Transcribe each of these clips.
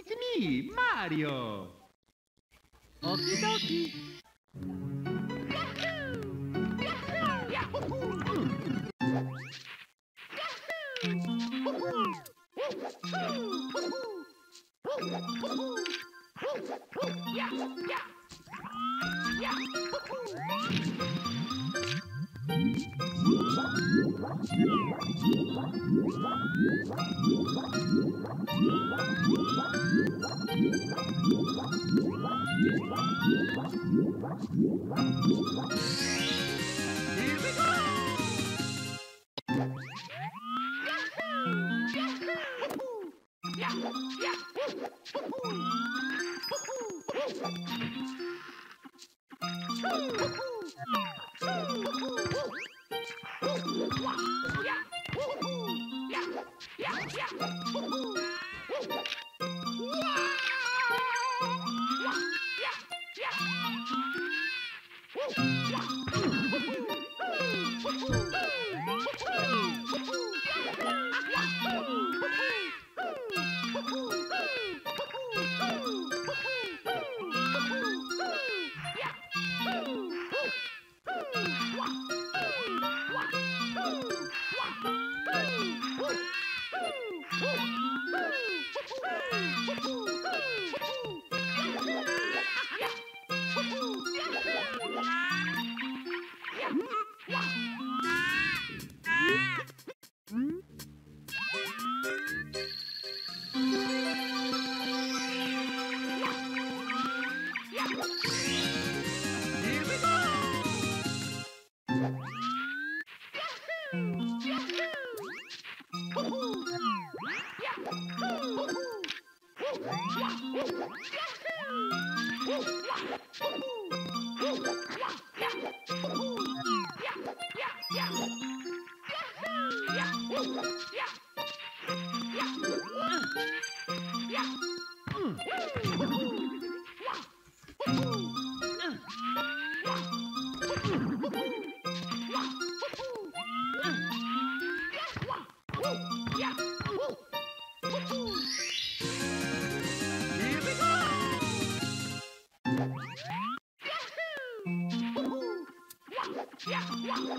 It's me, Mario. Okie dokie. Here Here Here Here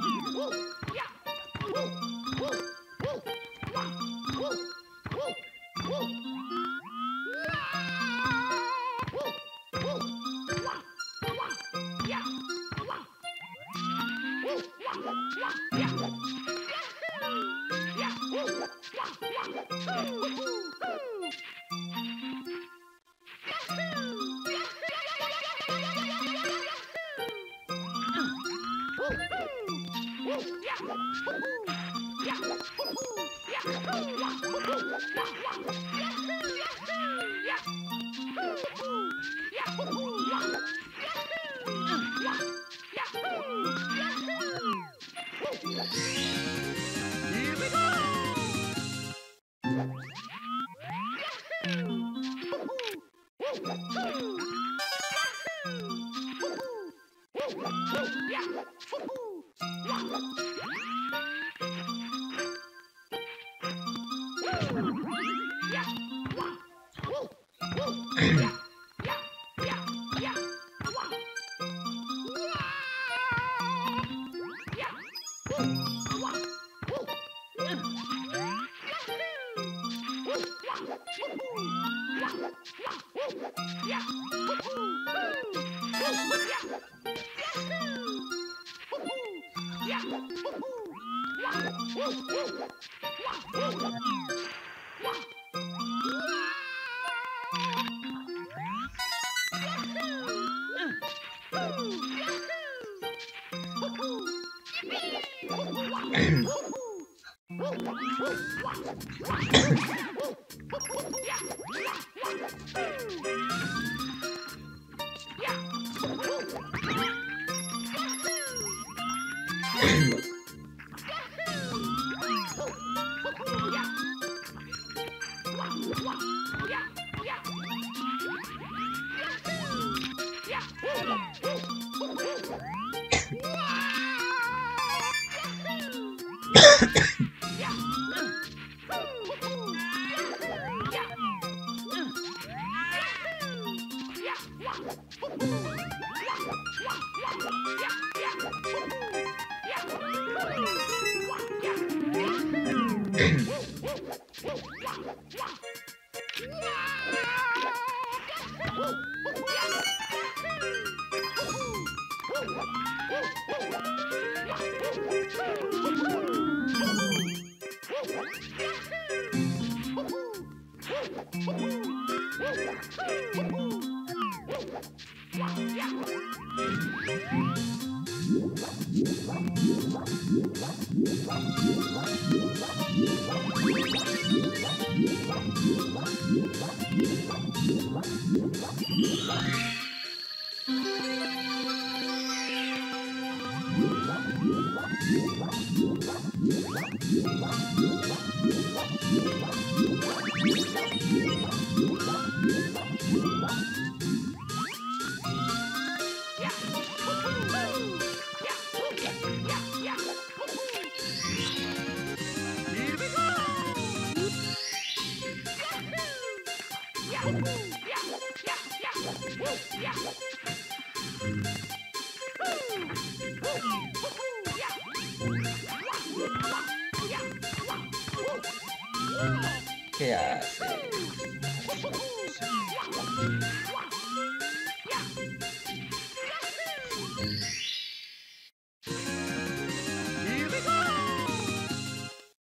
Yeah. Wow. Woo! Yeah. Que haces?